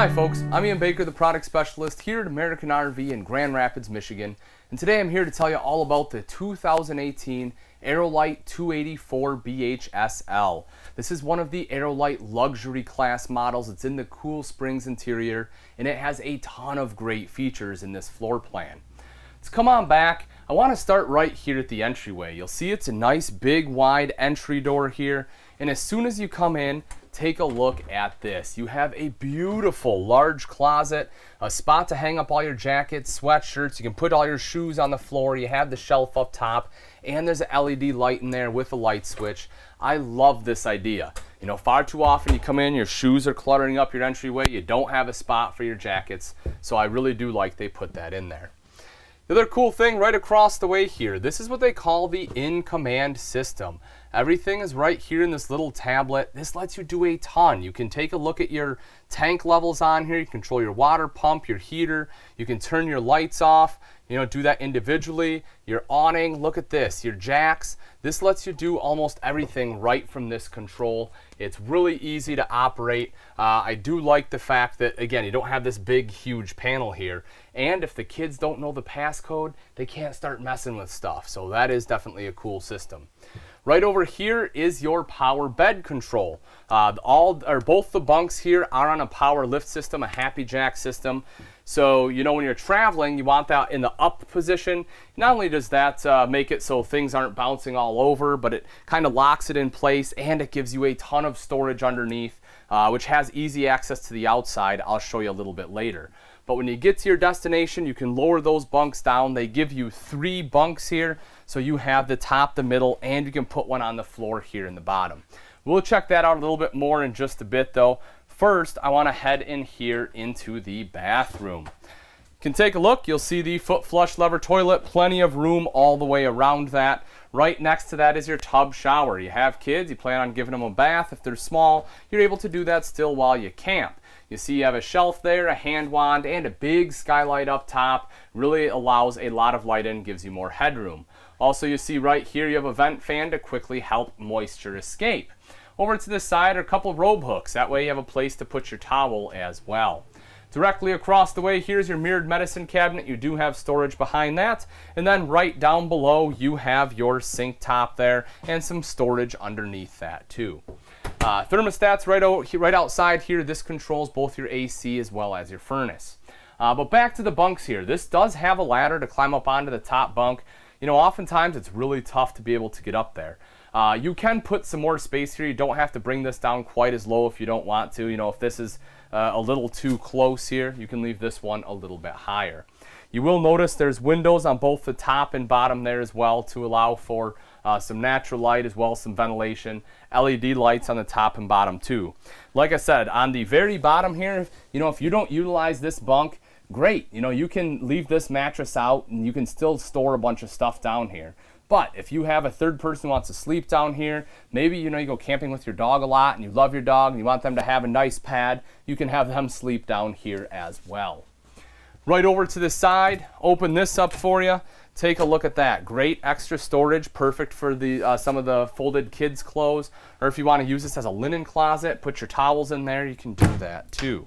Hi folks, I'm Ian Baker, the product specialist here at American RV in Grand Rapids, Michigan. And today I'm here to tell you all about the 2018 Aerolite 284 BHSL. This is one of the Aerolite luxury class models. It's in the Cool Springs interior and it has a ton of great features in this floor plan. Let's come on back. I want to start right here at the entryway. You'll see it's a nice big wide entry door here and as soon as you come in take a look at this. You have a beautiful large closet, a spot to hang up all your jackets, sweatshirts. You can put all your shoes on the floor. You have the shelf up top, and there's an LED light in there with a light switch. I love this idea. You know, far too often you come in, your shoes are cluttering up your entryway. You don't have a spot for your jackets. So I really do like they put that in there. The other cool thing right across the way here, this is what they call the in-command system. Everything is right here in this little tablet. This lets you do a ton. You can take a look at your tank levels on here. You control your water pump, your heater. You can turn your lights off. You know, do that individually. Your awning, look at this. Your jacks. This lets you do almost everything right from this control. It's really easy to operate. Uh, I do like the fact that, again, you don't have this big, huge panel here. And if the kids don't know the passcode, they can't start messing with stuff. So that is definitely a cool system. Right over here is your power bed control. Uh, all or both the bunks here are on a power lift system, a Happijac system. So you know when you're traveling, you want that in the up position. Not only does that uh, make it so things aren't bouncing all over, but it kind of locks it in place and it gives you a ton of storage underneath, uh, which has easy access to the outside. I'll show you a little bit later. But when you get to your destination, you can lower those bunks down. They give you three bunks here. So you have the top, the middle, and you can put one on the floor here in the bottom. We'll check that out a little bit more in just a bit though. First, I wanna head in here into the bathroom. Can take a look, you'll see the foot flush lever toilet, plenty of room all the way around that. Right next to that is your tub shower. You have kids, you plan on giving them a bath. If they're small, you're able to do that still while you camp. You see you have a shelf there, a hand wand, and a big skylight up top. Really allows a lot of light in, gives you more headroom. Also, you see right here you have a vent fan to quickly help moisture escape. Over to the side are a couple robe hooks. That way you have a place to put your towel as well. Directly across the way, here's your mirrored medicine cabinet. You do have storage behind that. And then right down below, you have your sink top there and some storage underneath that too. Uh, thermostats right, out, right outside here. This controls both your AC as well as your furnace. Uh, but back to the bunks here. This does have a ladder to climb up onto the top bunk. You know, oftentimes it's really tough to be able to get up there. Uh, you can put some more space here. You don't have to bring this down quite as low if you don't want to. You know, if this is uh, a little too close here, you can leave this one a little bit higher. You will notice there's windows on both the top and bottom there as well to allow for uh, some natural light as well as some ventilation. LED lights on the top and bottom too. Like I said, on the very bottom here, you know, if you don't utilize this bunk, great. You know, you can leave this mattress out and you can still store a bunch of stuff down here. But if you have a third person who wants to sleep down here, maybe you know you go camping with your dog a lot and you love your dog and you want them to have a nice pad, you can have them sleep down here as well. Right over to the side, open this up for you. Take a look at that. Great extra storage, perfect for the uh, some of the folded kids' clothes. Or if you want to use this as a linen closet, put your towels in there, you can do that too.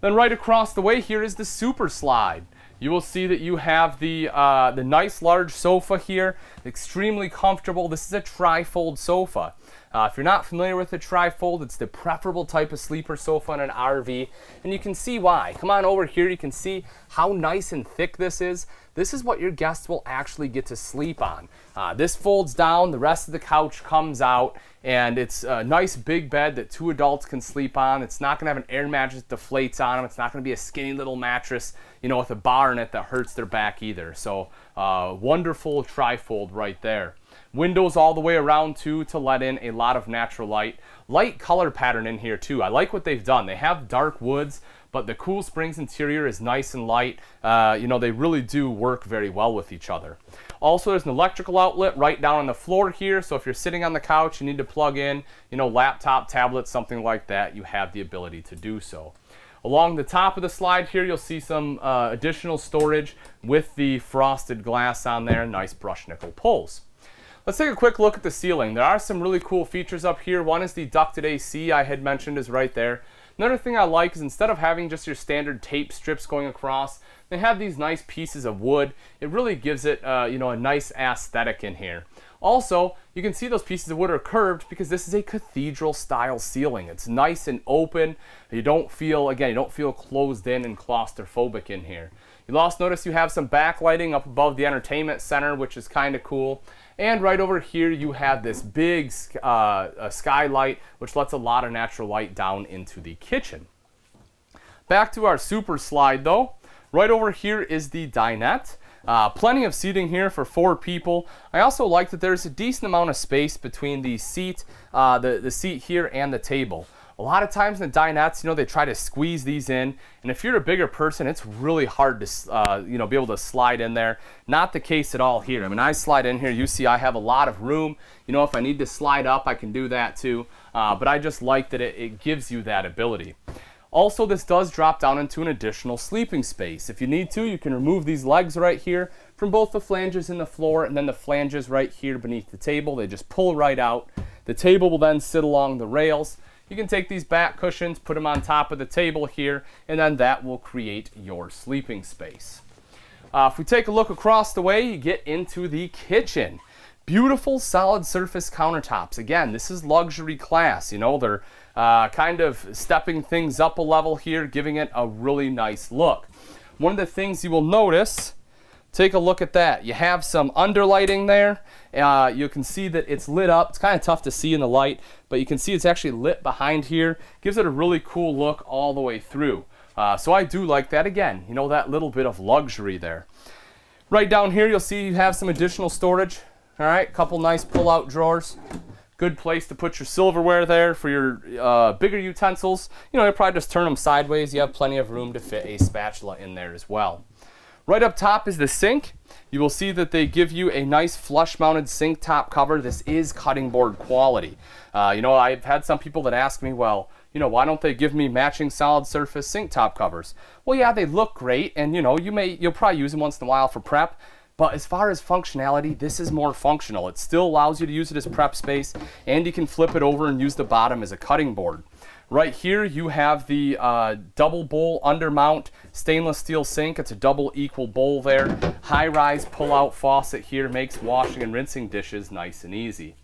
Then right across the way here is the super slide. You will see that you have the, uh, the nice large sofa here, extremely comfortable. This is a tri-fold sofa. Uh, if you're not familiar with the tri-fold, it's the preferable type of sleeper sofa in an RV, and you can see why. Come on over here, you can see how nice and thick this is. This is what your guests will actually get to sleep on. Uh, this folds down, the rest of the couch comes out, and it's a nice big bed that two adults can sleep on. It's not gonna have an air mattress that deflates on them. It's not gonna be a skinny little mattress, you know, with a bar in it that hurts their back either. So uh, wonderful tri-fold right there. Windows all the way around too to let in a lot of natural light. Light color pattern in here too. I like what they've done. They have dark woods, but the Cool Springs interior is nice and light. Uh, you know, they really do work very well with each other. Also, there's an electrical outlet right down on the floor here, so if you're sitting on the couch, you need to plug in, you know, laptop, tablet, something like that, you have the ability to do so. Along the top of the slide here, you'll see some uh, additional storage with the frosted glass on there, nice brush nickel pulls. Let's take a quick look at the ceiling. There are some really cool features up here. One is the ducted AC I had mentioned is right there. Another thing I like is instead of having just your standard tape strips going across, they have these nice pieces of wood. It really gives it, uh, you know, a nice aesthetic in here. Also, you can see those pieces of wood are curved because this is a cathedral style ceiling. It's nice and open. You don't feel, again, you don't feel closed in and claustrophobic in here. You'll also notice you have some backlighting up above the entertainment center, which is kind of cool. And right over here, you have this big uh, skylight, which lets a lot of natural light down into the kitchen. Back to our super slide though. Right over here is the dinette. Uh, plenty of seating here for four people. I also like that there's a decent amount of space between the seat, uh, the, the seat here and the table. A lot of times in the dinettes, you know, they try to squeeze these in, and if you're a bigger person, it's really hard to, uh, you know, be able to slide in there. Not the case at all here. I mean, I slide in here, you see I have a lot of room. You know, if I need to slide up, I can do that too, uh, but I just like that it, it gives you that ability. Also, this does drop down into an additional sleeping space. If you need to, you can remove these legs right here from both the flanges in the floor and then the flanges right here beneath the table. They just pull right out. The table will then sit along the rails. You can take these back cushions, put them on top of the table here, and then that will create your sleeping space. Uh, if we take a look across the way, you get into the kitchen. Beautiful solid surface countertops. Again, this is luxury class. You know, they're uh, kind of stepping things up a level here, giving it a really nice look. One of the things you will notice Take a look at that. You have some underlighting there. Uh, you can see that it's lit up. It's kind of tough to see in the light, but you can see it's actually lit behind here. Gives it a really cool look all the way through. Uh, so I do like that again. You know, that little bit of luxury there. Right down here, you'll see you have some additional storage. All right, couple nice pull-out drawers. Good place to put your silverware there for your uh, bigger utensils. You know, you probably just turn them sideways. You have plenty of room to fit a spatula in there as well. Right up top is the sink. You will see that they give you a nice flush mounted sink top cover. This is cutting board quality. Uh, you know, I've had some people that ask me, well, you know, why don't they give me matching solid surface sink top covers? Well, yeah, they look great and you know, you may, you'll probably use them once in a while for prep, but as far as functionality, this is more functional. It still allows you to use it as prep space and you can flip it over and use the bottom as a cutting board. Right here you have the uh, double bowl undermount stainless steel sink. It's a double equal bowl there. High-rise pull-out faucet here makes washing and rinsing dishes nice and easy.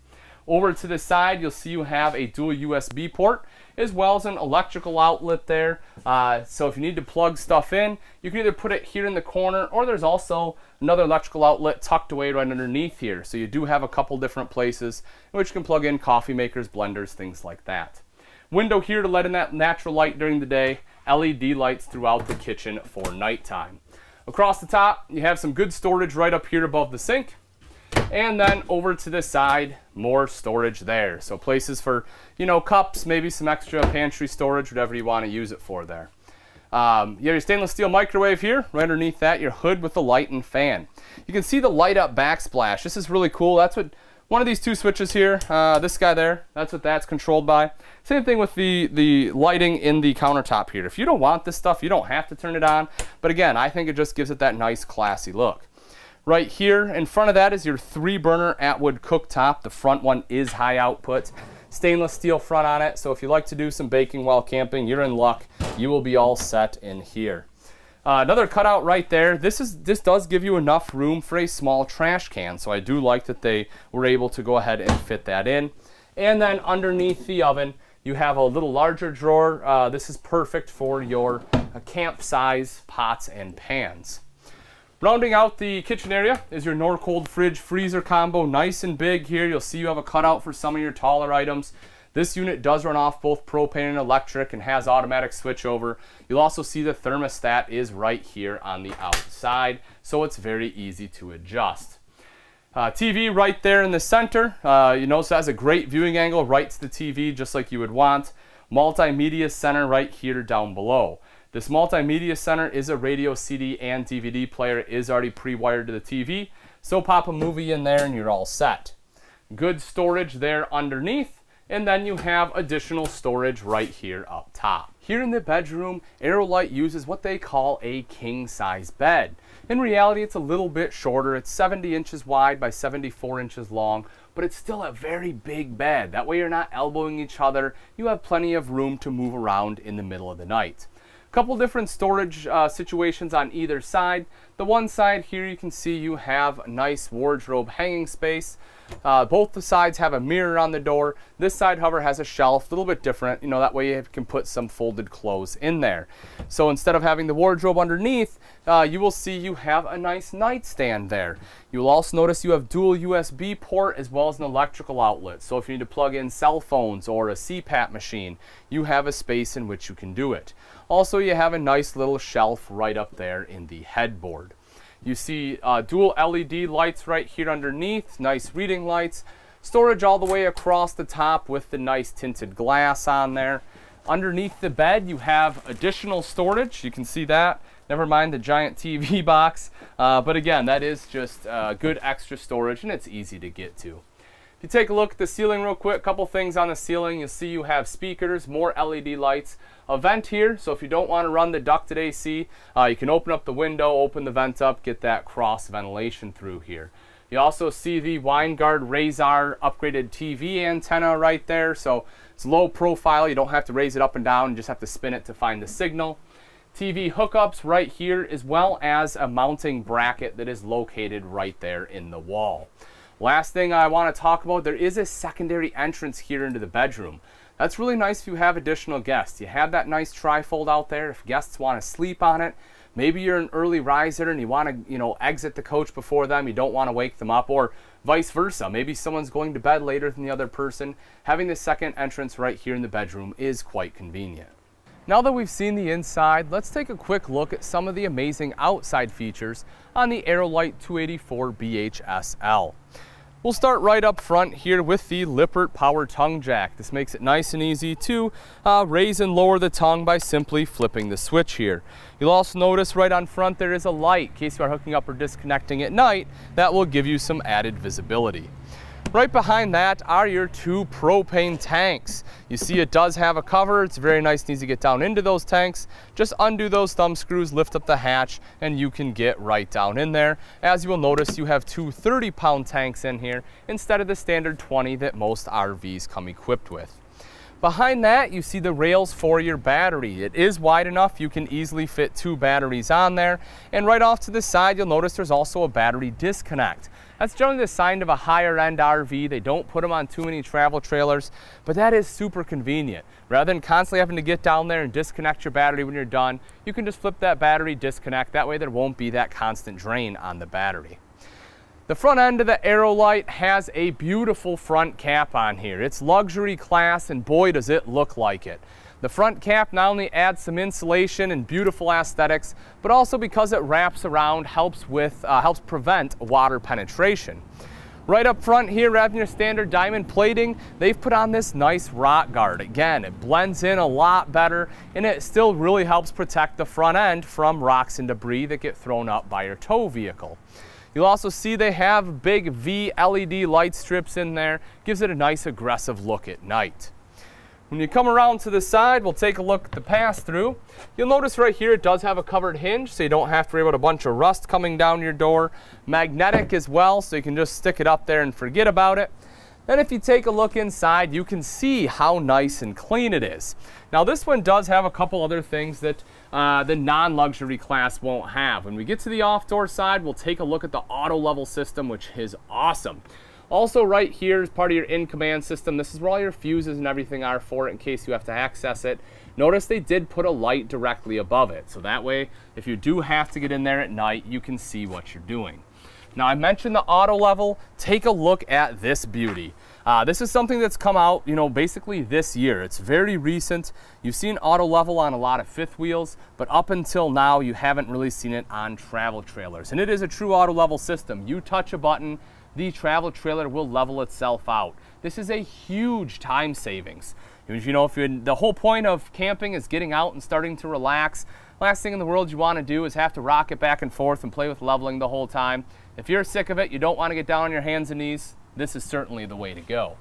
Over to the side, you'll see you have a dual USB port as well as an electrical outlet there. Uh, so if you need to plug stuff in, you can either put it here in the corner or there's also another electrical outlet tucked away right underneath here. So you do have a couple different places in which you can plug in coffee makers, blenders, things like that. Window here to let in that natural light during the day. LED lights throughout the kitchen for nighttime. Across the top, you have some good storage right up here above the sink. And then over to the side, more storage there. So places for, you know, cups, maybe some extra pantry storage, whatever you want to use it for there. Um, you have your stainless steel microwave here. Right underneath that, your hood with the light and fan. You can see the light up backsplash. This is really cool. That's what one of these two switches here, uh, this guy there, that's what that's controlled by. Same thing with the, the lighting in the countertop here. If you don't want this stuff, you don't have to turn it on. But again, I think it just gives it that nice classy look. Right here in front of that is your three burner Atwood cooktop. The front one is high output. Stainless steel front on it. So if you like to do some baking while camping, you're in luck. You will be all set in here. Uh, another cutout right there. This is this does give you enough room for a small trash can, so I do like that they were able to go ahead and fit that in. And then underneath the oven, you have a little larger drawer. Uh, this is perfect for your uh, camp size pots and pans. Rounding out the kitchen area is your Norcold fridge freezer combo. Nice and big here. You'll see you have a cutout for some of your taller items. This unit does run off both propane and electric and has automatic switchover. You'll also see the thermostat is right here on the outside, so it's very easy to adjust. Uh, TV right there in the center. Uh, you notice it has a great viewing angle right to the TV, just like you would want. Multimedia center right here down below. This multimedia center is a radio, CD, and DVD player. It is already pre-wired to the TV, so pop a movie in there and you're all set. Good storage there underneath and then you have additional storage right here up top. Here in the bedroom, Aerolite uses what they call a king size bed. In reality, it's a little bit shorter. It's 70 inches wide by 74 inches long, but it's still a very big bed. That way you're not elbowing each other. You have plenty of room to move around in the middle of the night couple different storage uh, situations on either side. The one side here you can see you have nice wardrobe hanging space. Uh, both the sides have a mirror on the door. This side, however, has a shelf, a little bit different. You know, that way you can put some folded clothes in there. So instead of having the wardrobe underneath, uh, you will see you have a nice nightstand there. You will also notice you have dual USB port as well as an electrical outlet. So if you need to plug in cell phones or a CPAP machine, you have a space in which you can do it. Also, you have a nice little shelf right up there in the headboard. You see uh, dual LED lights right here underneath, nice reading lights. Storage all the way across the top with the nice tinted glass on there. Underneath the bed, you have additional storage. You can see that. Never mind the giant TV box. Uh, but again, that is just uh, good extra storage and it's easy to get to. If you take a look at the ceiling real quick, a couple things on the ceiling. You'll see you have speakers, more LED lights, a vent here. So if you don't want to run the ducted AC, uh, you can open up the window, open the vent up, get that cross ventilation through here. You also see the Winegard Rayzar upgraded TV antenna right there. So it's low profile. You don't have to raise it up and down. You just have to spin it to find the signal. TV hookups right here as well as a mounting bracket that is located right there in the wall. Last thing I want to talk about, there is a secondary entrance here into the bedroom. That's really nice if you have additional guests. You have that nice trifold out there. If guests want to sleep on it, maybe you're an early riser and you want to, you know, exit the coach before them. You don't want to wake them up or vice versa. Maybe someone's going to bed later than the other person. Having the second entrance right here in the bedroom is quite convenient. Now that we've seen the inside, let's take a quick look at some of the amazing outside features on the Aerolite 284 BHSL. We'll start right up front here with the Lippert Power Tongue Jack. This makes it nice and easy to uh, raise and lower the tongue by simply flipping the switch here. You'll also notice right on front there is a light in case you are hooking up or disconnecting at night that will give you some added visibility. Right behind that are your two propane tanks. You see it does have a cover. It's very nice and easy to get down into those tanks. Just undo those thumb screws, lift up the hatch, and you can get right down in there. As you will notice, you have two 30 pound tanks in here instead of the standard 20 that most RVs come equipped with. Behind that, you see the rails for your battery. It is wide enough, you can easily fit two batteries on there. And right off to the side, you'll notice there's also a battery disconnect. That's generally the sign of a higher end RV. They don't put them on too many travel trailers, but that is super convenient. Rather than constantly having to get down there and disconnect your battery when you're done, you can just flip that battery disconnect. That way there won't be that constant drain on the battery. The front end of the Aerolite has a beautiful front cap on here. It's luxury class and boy does it look like it. The front cap not only adds some insulation and beautiful aesthetics, but also because it wraps around helps with uh, helps prevent water penetration. Right up front here, your standard diamond plating, they've put on this nice rock guard. Again, it blends in a lot better and it still really helps protect the front end from rocks and debris that get thrown up by your tow vehicle. You'll also see they have big V LED light strips in there. Gives it a nice aggressive look at night. When you come around to the side, we'll take a look at the pass-through. You'll notice right here it does have a covered hinge, so you don't have to worry about a bunch of rust coming down your door. Magnetic as well, so you can just stick it up there and forget about it. Then if you take a look inside, you can see how nice and clean it is. Now this one does have a couple other things that uh, the non-luxury class won't have. When we get to the off-door side, we'll take a look at the auto level system, which is awesome. Also right here is part of your in-command system. This is where all your fuses and everything are for it in case you have to access it. Notice they did put a light directly above it. So that way, if you do have to get in there at night, you can see what you're doing. Now I mentioned the auto level, take a look at this beauty. Uh, this is something that's come out, you know, basically this year. It's very recent. You've seen auto level on a lot of fifth wheels, but up until now, you haven't really seen it on travel trailers. And it is a true auto level system. You touch a button, the travel trailer will level itself out. This is a huge time savings. You know, if you're, the whole point of camping is getting out and starting to relax, last thing in the world you want to do is have to rock it back and forth and play with leveling the whole time. If you're sick of it, you don't want to get down on your hands and knees, this is certainly the way to go.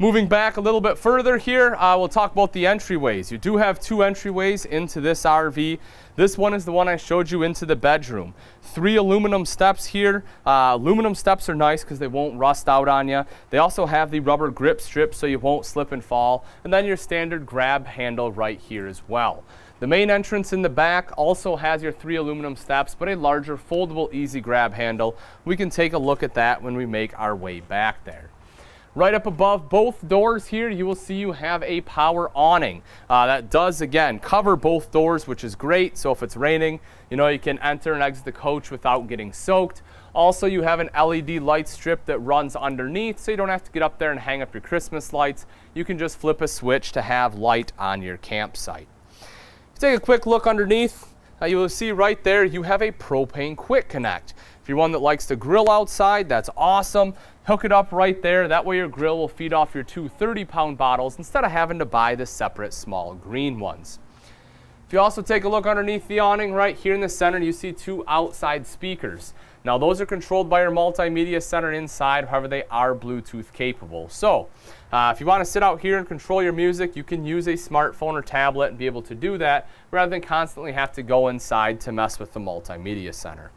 Moving back a little bit further here, uh, we'll talk about the entryways. You do have two entryways into this RV. This one is the one I showed you into the bedroom. Three aluminum steps here. Uh, aluminum steps are nice because they won't rust out on you. They also have the rubber grip strip so you won't slip and fall. And then your standard grab handle right here as well. The main entrance in the back also has your three aluminum steps, but a larger foldable easy grab handle. We can take a look at that when we make our way back there. Right up above both doors here, you will see you have a power awning. Uh, that does, again, cover both doors, which is great. So if it's raining, you know, you can enter and exit the coach without getting soaked. Also, you have an LED light strip that runs underneath, so you don't have to get up there and hang up your Christmas lights. You can just flip a switch to have light on your campsite. Take a quick look underneath. You will see right there you have a propane quick connect. If you're one that likes to grill outside, that's awesome. Hook it up right there. That way your grill will feed off your two 30 pound bottles instead of having to buy the separate small green ones. If you also take a look underneath the awning right here in the center, you see two outside speakers. Now those are controlled by your multimedia center inside, however they are Bluetooth capable. So uh, if you want to sit out here and control your music, you can use a smartphone or tablet and be able to do that rather than constantly have to go inside to mess with the multimedia center.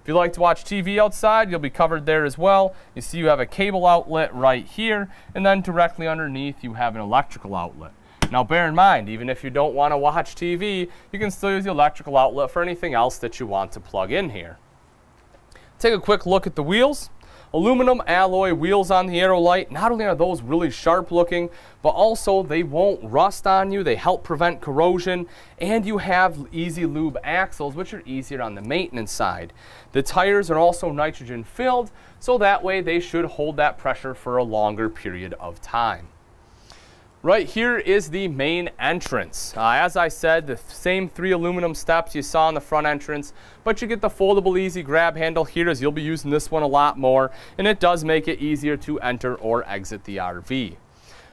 If you like to watch TV outside, you'll be covered there as well. You see you have a cable outlet right here, and then directly underneath you have an electrical outlet. Now bear in mind, even if you don't want to watch TV, you can still use the electrical outlet for anything else that you want to plug in here. Take a quick look at the wheels aluminum alloy wheels on the Aerolite. Not only are those really sharp looking, but also they won't rust on you. They help prevent corrosion and you have easy lube axles, which are easier on the maintenance side. The tires are also nitrogen filled, so that way they should hold that pressure for a longer period of time. Right here is the main entrance. Uh, as I said, the same three aluminum steps you saw in the front entrance, but you get the foldable easy grab handle here as you'll be using this one a lot more, and it does make it easier to enter or exit the RV.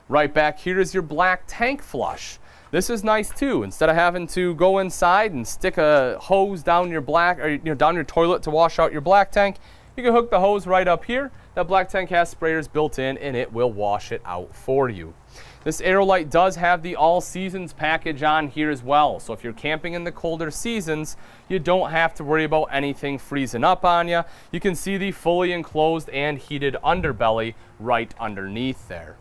Right back here is your black tank flush. This is nice too. Instead of having to go inside and stick a hose down your black or you know down your toilet to wash out your black tank, you can hook the hose right up here. That black tank has sprayers built in and it will wash it out for you. This Aerolite does have the all seasons package on here as well. So if you're camping in the colder seasons, you don't have to worry about anything freezing up on you. You can see the fully enclosed and heated underbelly right underneath there.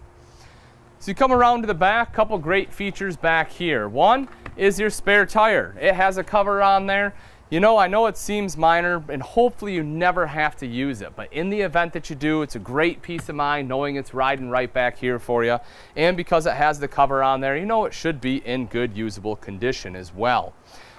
So you come around to the back, couple great features back here. One is your spare tire. It has a cover on there. You know, I know it seems minor and hopefully you never have to use it, but in the event that you do, it's a great peace of mind knowing it's riding right back here for you. And because it has the cover on there, you know it should be in good usable condition as well.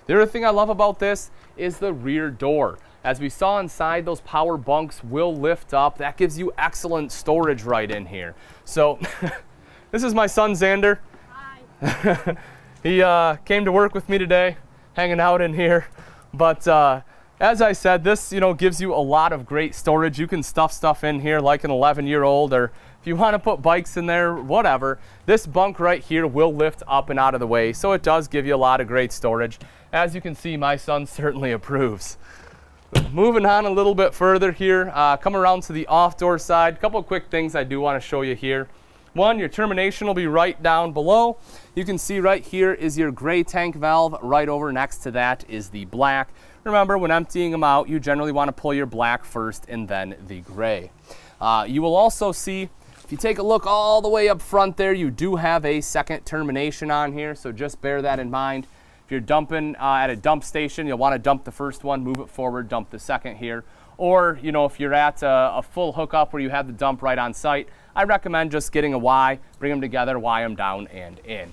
The other thing I love about this is the rear door. As we saw inside, those power bunks will lift up. That gives you excellent storage right in here. So this is my son Xander. Hi. he uh, came to work with me today, hanging out in here. But uh, as I said, this you know gives you a lot of great storage. You can stuff stuff in here like an 11 year old or if you want to put bikes in there, whatever. This bunk right here will lift up and out of the way, so it does give you a lot of great storage. As you can see, my son certainly approves. Moving on a little bit further here, uh, come around to the off-door side. A couple quick things I do want to show you here. One, your termination will be right down below. You can see right here is your gray tank valve. Right over next to that is the black. Remember, when emptying them out, you generally want to pull your black first and then the gray. Uh, you will also see, if you take a look all the way up front there, you do have a second termination on here, so just bear that in mind. If you're dumping uh, at a dump station, you'll want to dump the first one, move it forward, dump the second here. Or, you know, if you're at a, a full hookup where you have the dump right on site, I recommend just getting a Y, bring them together, Y them down and in.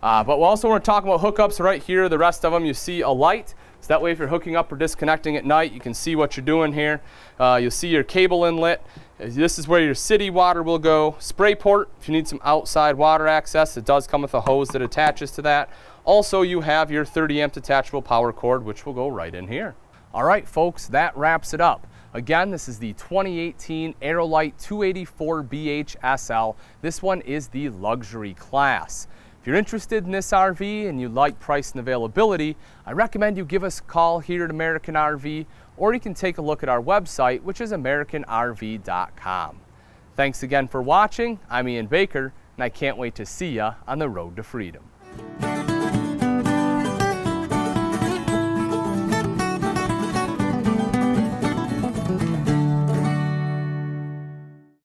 Uh, but we also want to talk about hookups right here. The rest of them you see a light. So that way if you're hooking up or disconnecting at night, you can see what you're doing here. Uh, you'll see your cable inlet. This is where your city water will go. Spray port, if you need some outside water access, it does come with a hose that attaches to that. Also, you have your 30 amp detachable power cord, which will go right in here. All right, folks, that wraps it up. Again, this is the 2018 Aerolite 284BH SL. This one is the luxury class. If you're interested in this RV and you like price and availability, I recommend you give us a call here at American RV or you can take a look at our website, which is americanrv.com. Thanks again for watching. I'm Ian Baker, and I can't wait to see ya on the road to freedom.